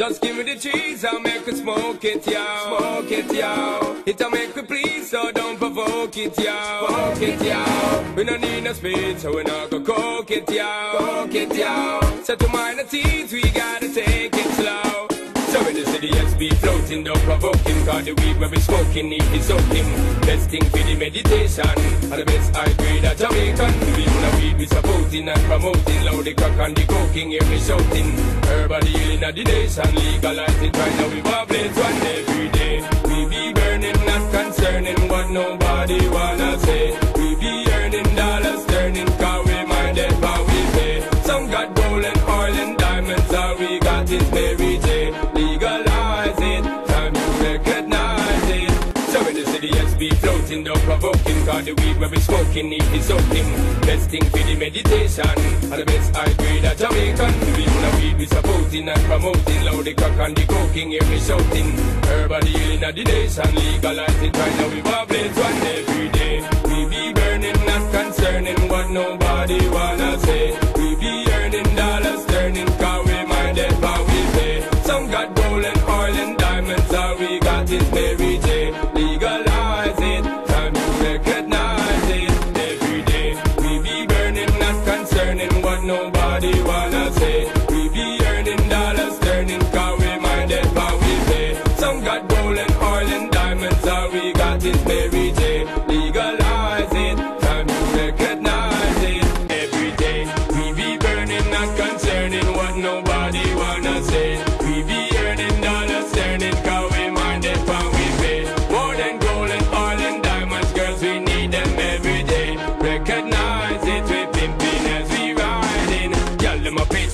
Just give me the cheese, I'll make it smoke it, yo. Smoke it, yo. It'll make me please, so don't provoke it, yo. Smoke it, yo. We don't need no speed, so we not go coke it, yo. Coke it, yo. So to minor teens, we gotta take it slow. So in the city, SB floating, don't provoke him. Cause the weed where we smoking, need to soak him. Best thing for the meditation. And the best I grade a Jamaican. We supporting and promoting. Loud the crack and the coking, hear me shouting. Herb healing of the nation. Legalize it right now, we vibrate one every day. We be burning, not concerning what nobody wanna say. We be earning dollars, turning, cause we minded how we pay. Some got gold and oil and diamonds, all we got is Mary J. Legalize it, time to recognize it. So the city, SB floating, don't provoke him, cause the weed we smoking, need to soak him. Best thing for meditation, and the best I grade a Jamaican. We even a weed we supporting and promoting, loud the crack and the coking, hear me shouting. Herb and healing of the nation, legalize it right now, we vibrate one every day. We be burning, not concerning what nobody wanna say. We be earning dollars, turning, cause we minded how we pay. Some got gold and oil and diamonds, all we got is Mary nobody wanna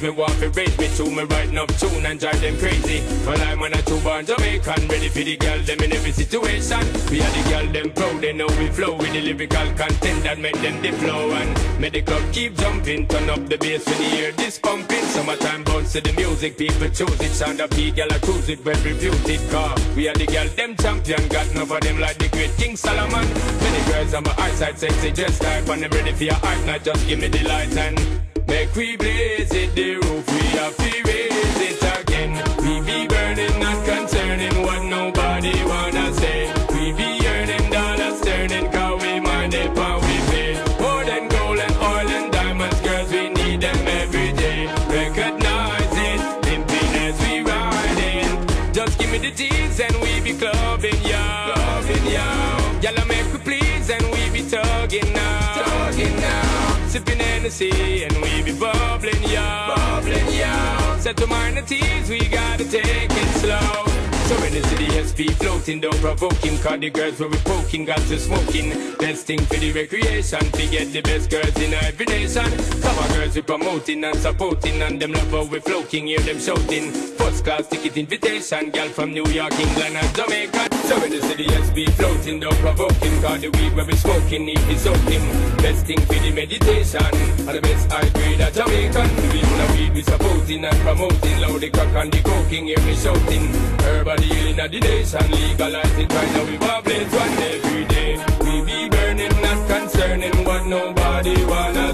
me want to raise me to me writing up tune and drive them crazy. Well, I'm on a two born Jamaican, ready for the girl them in every situation. We are the girl them proud, they know we flow with the lyrical content that make them the flow and make the club keep jumping. Turn up the bass when you hear this pumping. Summertime bounce to the music, people choose it. Sound of P, girl I cruise it, well reputed car. We are the girl them champion, got enough of them like the great King Solomon. Many girls on my eyesight, sexy just type, and them ready for your hype, not just give me the light and. Make we blaze it, the roof, we have to raise it again. We be burning, not concerning what nobody wanna say. We be earning dollars, turning, cause we mind it, how we pay. More than gold and oil and diamonds, girls, we need them every day. Recognize it, pimping as we riding. Just give me the G's and we be clubbing, yo. Clubbing, yo. Y'all make we please and we be tugging now. Tugging now. Sipping Hennessy and we be bubbling, yo. Bubbling, yo. Set to minor teas, we gotta take it slow. So in the city, SB floating, don't provoke him. Cause the girls where we poking, got to smoking. Best thing for the recreation, to get the best girls in every nation. On, girls we promoting and supporting, and them love how we floating, hear them shouting. First class ticket invitation, girl from New York, England, and Jamaica. So in the city, SB floating, don't provoke him. Cause the weed we smoking, need to soak him. Best thing for the meditation, and the best I grade a Jamaican. We even a weed we supporting and promoting, loud the crack and the coking, hear me shouting. And healing of the nation, legalize it right now, we vibrate one every day. We be burning, not concerning what nobody wanna.